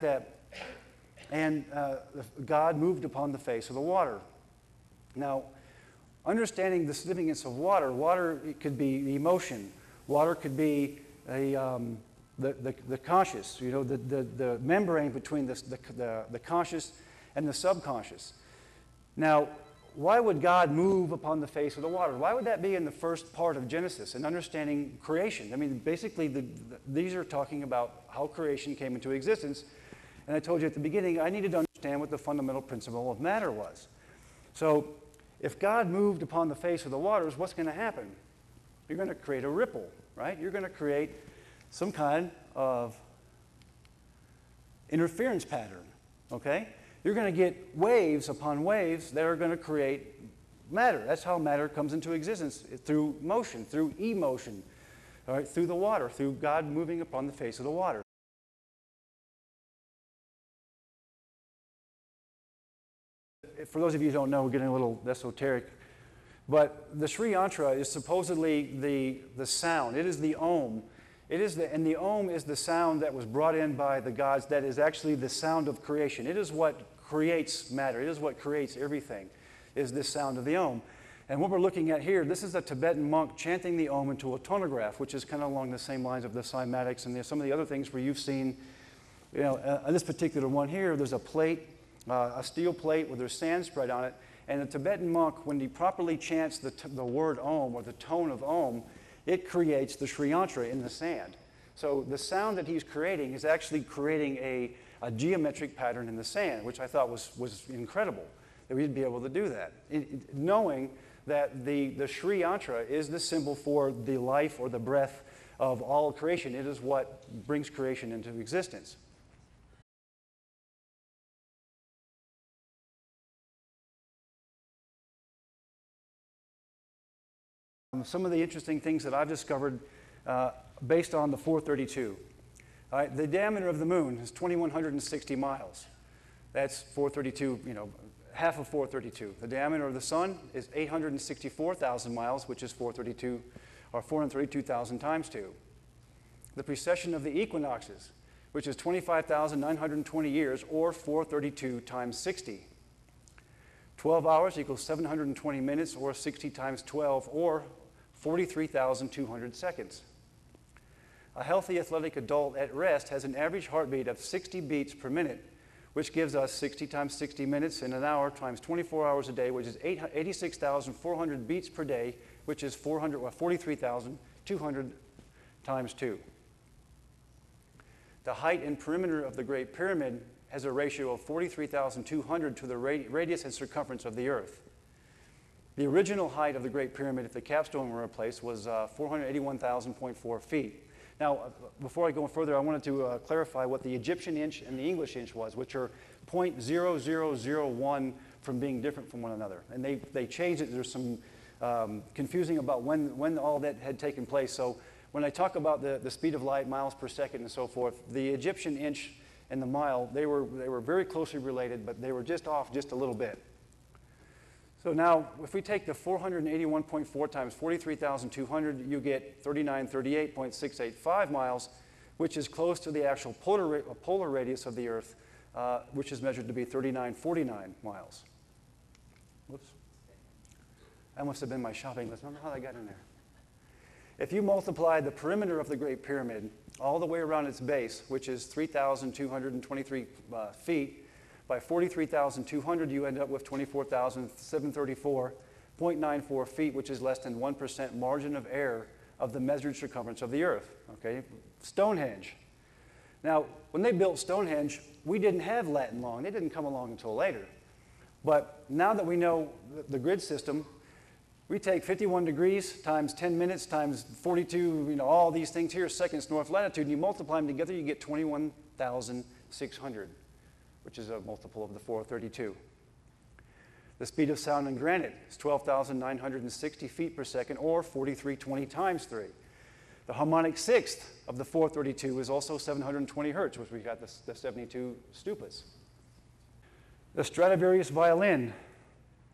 that, and uh, God moved upon the face of the water. Now, understanding the significance of water, water could be the emotion, water could be a, um, the, the, the, conscious, you know, the, the, the membrane between the, the, the conscious and the subconscious. Now, why would God move upon the face of the water? Why would that be in the first part of Genesis and understanding creation? I mean, basically, the, the, these are talking about how creation came into existence. And I told you at the beginning, I needed to understand what the fundamental principle of matter was. So, if God moved upon the face of the waters, what's going to happen? You're going to create a ripple, right? You're going to create some kind of interference pattern, okay? You're going to get waves upon waves that are going to create matter. That's how matter comes into existence through motion, through emotion, all right, through the water, through God moving upon the face of the water. For those of you who don't know, we're getting a little esoteric. But the Sri Yantra is supposedly the, the sound. It is the Om it is the, and the Om is the sound that was brought in by the gods that is actually the sound of creation. It is what creates matter. It is what creates everything, is this sound of the Om. And what we're looking at here, this is a Tibetan monk chanting the Om into a tonograph, which is kind of along the same lines of the cymatics and some of the other things where you've seen, you know, uh, this particular one here, there's a plate, uh, a steel plate with their sand spread on it. And the Tibetan monk, when he properly chants the, the word Om or the tone of Om, it creates the Sri Yantra in the sand. So the sound that he's creating is actually creating a, a geometric pattern in the sand, which I thought was, was incredible that we'd be able to do that. It, it, knowing that the, the Sri Yantra is the symbol for the life or the breath of all creation. It is what brings creation into existence. Um, some of the interesting things that I've discovered uh, based on the 432. the diameter of the moon is 2,160 miles. That's 432, you know, half of 432. The diameter of the sun is 864,000 miles, which is 432, or 432,000 times 2. The precession of the equinoxes, which is 25,920 years, or 432 times 60. 12 hours equals 720 minutes, or 60 times 12, or 43,200 seconds. A healthy athletic adult at rest has an average heartbeat of 60 beats per minute, which gives us 60 times 60 minutes in an hour times 24 hours a day, which is 86,400 beats per day, which is 43,200 times 2. The height and perimeter of the Great Pyramid has a ratio of 43,200 to the radius and circumference of the Earth. The original height of the Great Pyramid, if the capstone were replaced, was uh, 481,000.4 feet. Now, uh, before I go further, I wanted to uh, clarify what the Egyptian inch and the English inch was, which are 0.0001 from being different from one another. And they, they changed it. There's some um, confusing about when, when all that had taken place. So when I talk about the, the speed of light, miles per second, and so forth, the Egyptian inch and the mile, they were, they were very closely related, but they were just off just a little bit. So now, if we take the 481.4 times 43,200, you get 3938.685 miles, which is close to the actual polar, polar radius of the Earth, uh, which is measured to be 3949 miles. Whoops. That must have been my shopping list. I don't know how that got in there. If you multiply the perimeter of the Great Pyramid all the way around its base, which is 3,223 uh, feet, by 43,200, you end up with 24,734.94 feet, which is less than 1% margin of error of the measured circumference of the Earth. Okay? Stonehenge. Now, when they built Stonehenge, we didn't have Latin long. They didn't come along until later. But now that we know the grid system, we take 51 degrees times 10 minutes times 42, you know, all these things here, seconds north latitude, and you multiply them together, you get 21,600 which is a multiple of the 432. The speed of sound in granite is 12,960 feet per second, or 4320 times 3. The harmonic sixth of the 432 is also 720 hertz, which we got the, the 72 stupas. The Stradivarius violin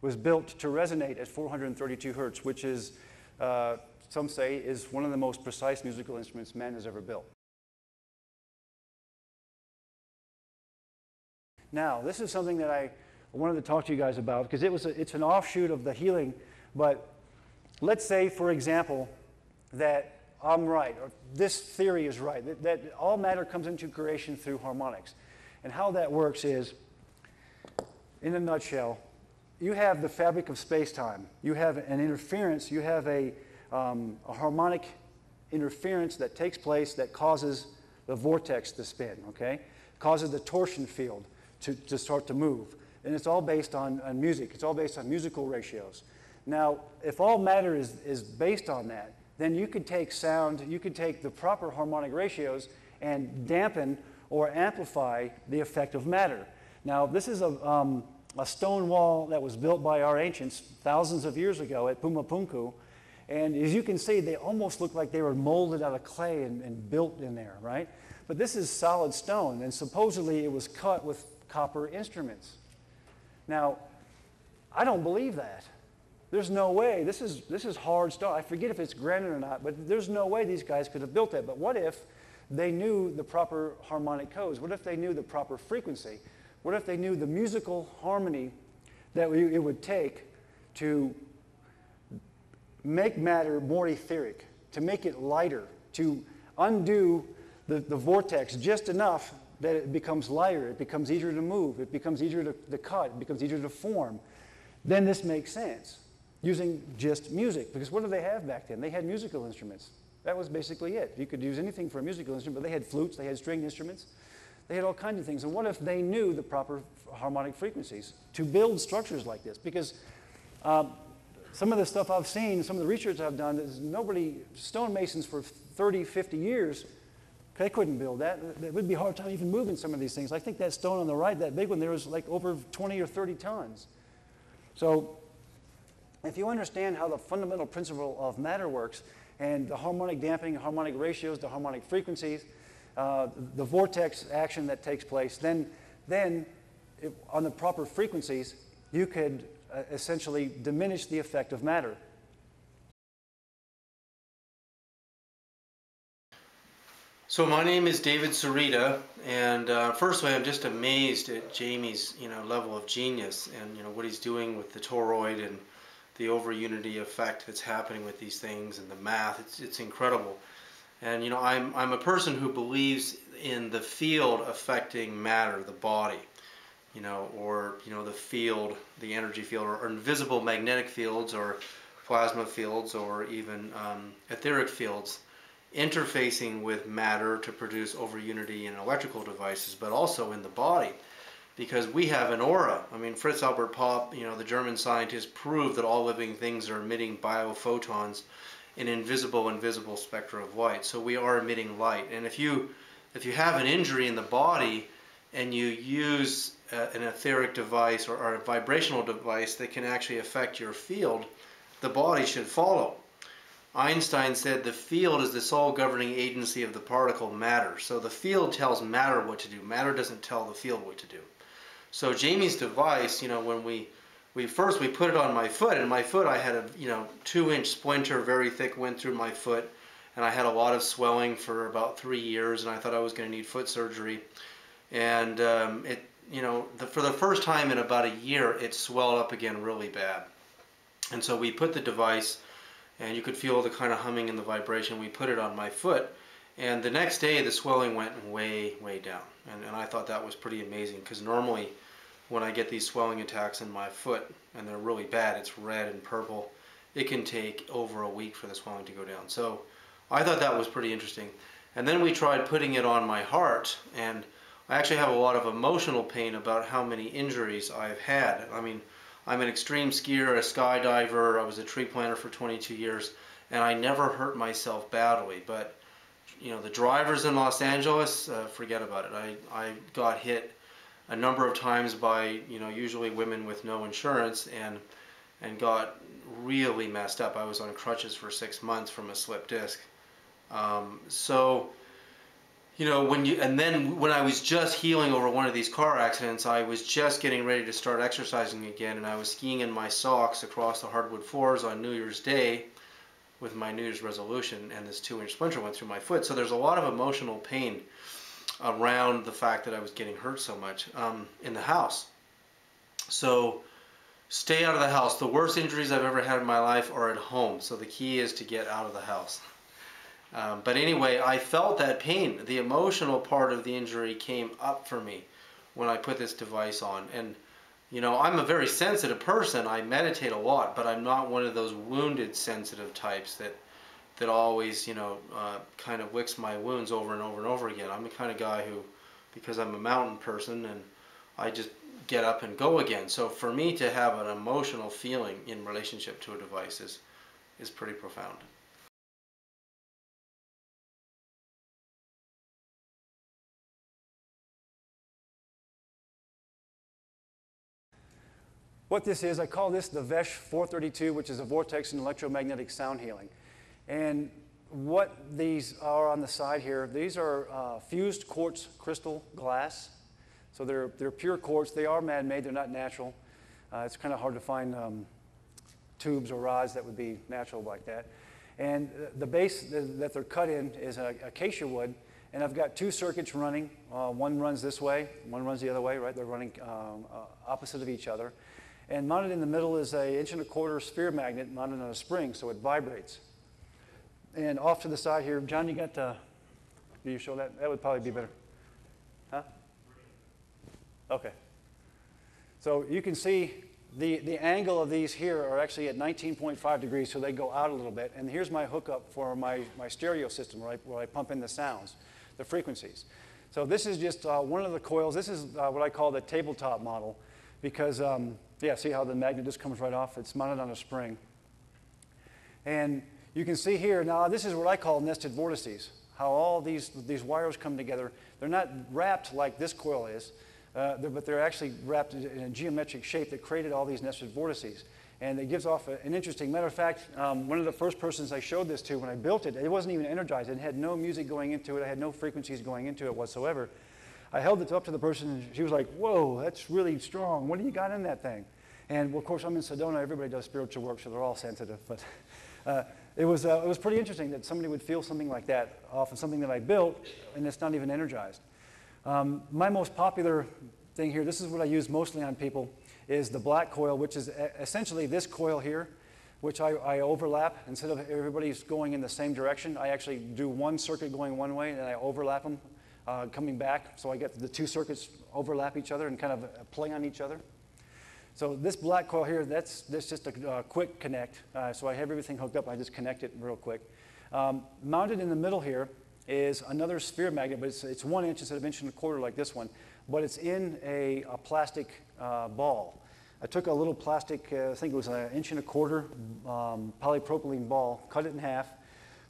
was built to resonate at 432 hertz, which is, uh, some say, is one of the most precise musical instruments man has ever built. Now, this is something that I wanted to talk to you guys about because it was a, it's an offshoot of the healing. But let's say, for example, that I'm right, or this theory is right, that, that all matter comes into creation through harmonics. And how that works is, in a nutshell, you have the fabric of space time. You have an interference, you have a, um, a harmonic interference that takes place that causes the vortex to spin, okay? Causes the torsion field to, to start to move. And it's all based on, on music, it's all based on musical ratios. Now, if all matter is, is based on that, then you could take sound, you could take the proper harmonic ratios and dampen or amplify the effect of matter. Now, this is a, um, a stone wall that was built by our ancients thousands of years ago at Pumapunku. And as you can see, they almost look like they were molded out of clay and, and built in there, right? But this is solid stone, and supposedly it was cut with copper instruments. Now, I don't believe that. There's no way. This is, this is hard stuff. I forget if it's granite or not, but there's no way these guys could have built that. But what if they knew the proper harmonic codes? What if they knew the proper frequency? What if they knew the musical harmony that it would take to make matter more etheric, to make it lighter, to undo the, the vortex just enough that it becomes lighter, it becomes easier to move, it becomes easier to, to cut, it becomes easier to form? Then this makes sense using just music. Because what did they have back then? They had musical instruments. That was basically it. You could use anything for a musical instrument, but they had flutes, they had string instruments, they had all kinds of things. And what if they knew the proper harmonic frequencies to build structures like this? Because um, some of the stuff I've seen, some of the research I've done, is nobody, stonemasons for 30, 50 years, they couldn't build that. It would be a hard time even moving some of these things. I think that stone on the right, that big one, there was like over 20 or 30 tons. So if you understand how the fundamental principle of matter works and the harmonic damping, harmonic ratios, the harmonic frequencies, uh, the vortex action that takes place, then, then if, on the proper frequencies, you could uh, essentially diminish the effect of matter. So my name is David Sereda, and uh, firstly, I'm just amazed at Jamie's, you know, level of genius and you know what he's doing with the toroid and the over unity effect that's happening with these things and the math. It's, it's incredible. And you know, I'm, I'm a person who believes in the field affecting matter, the body, you know, or you know, the field, the energy field, or, or invisible magnetic fields, or plasma fields, or even um, etheric fields interfacing with matter to produce over unity in electrical devices, but also in the body because we have an aura. I mean, Fritz Albert Popp, you know, the German scientist, proved that all living things are emitting biophotons in invisible and visible spectra of light. So we are emitting light. And if you if you have an injury in the body and you use uh, an etheric device or, or a vibrational device that can actually affect your field, the body should follow. Einstein said the field is the sole governing agency of the particle matter. So the field tells matter what to do. Matter doesn't tell the field what to do. So Jamie's device, you know, when we we first we put it on my foot, and my foot I had a you know two inch splinter, very thick, went through my foot, and I had a lot of swelling for about three years, and I thought I was going to need foot surgery, and um, it you know the, for the first time in about a year it swelled up again really bad, and so we put the device, and you could feel the kind of humming and the vibration. We put it on my foot. And the next day, the swelling went way, way down. And, and I thought that was pretty amazing because normally when I get these swelling attacks in my foot and they're really bad, it's red and purple, it can take over a week for the swelling to go down. So I thought that was pretty interesting. And then we tried putting it on my heart and I actually have a lot of emotional pain about how many injuries I've had. I mean, I'm an extreme skier, a skydiver, I was a tree planter for 22 years, and I never hurt myself badly. But, you know, the drivers in Los Angeles, uh, forget about it. I, I got hit a number of times by you know usually women with no insurance and and got really messed up. I was on crutches for six months from a slip disc. Um, so you know when you and then when I was just healing over one of these car accidents, I was just getting ready to start exercising again, and I was skiing in my socks across the hardwood floors on New Year's Day with my New Year's resolution, and this two-inch splinter went through my foot. So there's a lot of emotional pain around the fact that I was getting hurt so much um, in the house. So stay out of the house. The worst injuries I've ever had in my life are at home. So the key is to get out of the house. Um, but anyway, I felt that pain. The emotional part of the injury came up for me when I put this device on. And, you know, I'm a very sensitive person. I meditate a lot, but I'm not one of those wounded sensitive types that that always, you know, uh, kind of wicks my wounds over and over and over again. I'm the kind of guy who, because I'm a mountain person and I just get up and go again. So for me to have an emotional feeling in relationship to a device is, is pretty profound. What this is, I call this the VESH 432, which is a vortex and electromagnetic sound healing. And what these are on the side here, these are uh, fused quartz crystal glass. So they're, they're pure quartz. They are man-made. They're not natural. Uh, it's kind of hard to find um, tubes or rods that would be natural like that. And the base that they're cut in is acacia wood. And I've got two circuits running. Uh, one runs this way, one runs the other way, right? They're running um, opposite of each other. And mounted in the middle is a inch and a quarter sphere magnet mounted on a spring, so it vibrates. And off to the side here, John, you got, the, do you show that? That would probably be better. Huh? Okay. So you can see the, the angle of these here are actually at 19.5 degrees, so they go out a little bit. And here's my hookup for my, my stereo system where I, where I pump in the sounds, the frequencies. So this is just uh, one of the coils. This is uh, what I call the tabletop model because, um, yeah, see how the magnet just comes right off? It's mounted on a spring. And you can see here, now this is what I call nested vortices, how all these, these wires come together. They're not wrapped like this coil is, uh, they're, but they're actually wrapped in a geometric shape that created all these nested vortices. And it gives off a, an interesting, matter of fact, um, one of the first persons I showed this to when I built it, it wasn't even energized. It had no music going into it. I had no frequencies going into it whatsoever. I held it up to the person and she was like, whoa, that's really strong. What do you got in that thing? And well, of course, I'm in Sedona. Everybody does spiritual work, so they're all sensitive. But uh, it, was, uh, it was pretty interesting that somebody would feel something like that off of something that I built, and it's not even energized. Um, my most popular thing here, this is what I use mostly on people, is the black coil, which is essentially this coil here, which I, I, overlap. Instead of everybody's going in the same direction, I actually do one circuit going one way, and then I overlap them uh, coming back. So I get the two circuits overlap each other and kind of uh, play on each other. So this black coil here, that's, that's just a uh, quick connect. Uh, so I have everything hooked up. I just connect it real quick. Um, mounted in the middle here is another sphere magnet, but it's, it's one inch instead of inch and a quarter like this one. But it's in a, a plastic uh, ball. I took a little plastic, uh, I think it was an inch and a quarter um, polypropylene ball, cut it in half,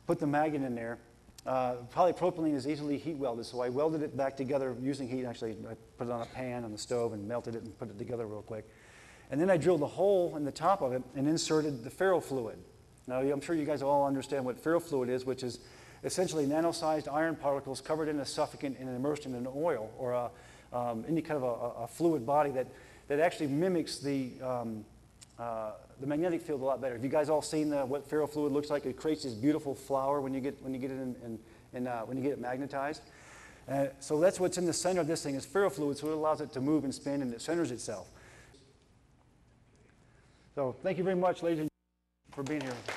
put the magnet in there. Uh, polypropylene is easily heat welded, so I welded it back together using heat. Actually, I put it on a pan on the stove and melted it and put it together real quick. And then I drilled a hole in the top of it and inserted the ferrofluid. Now, I'm sure you guys all understand what ferrofluid is, which is essentially nano-sized iron particles covered in a surfactant and immersed in an oil or a, um, any kind of a, a, fluid body that, that actually mimics the, um, uh, the magnetic field a lot better. Have you guys all seen the, what ferrofluid looks like? It creates this beautiful flower when you get, when you get it in, in, in uh, when you get it magnetized. Uh, so that's what's in the center of this thing is ferrofluid, so it allows it to move and spin and it centers itself. So thank you very much, ladies and gentlemen, for being here.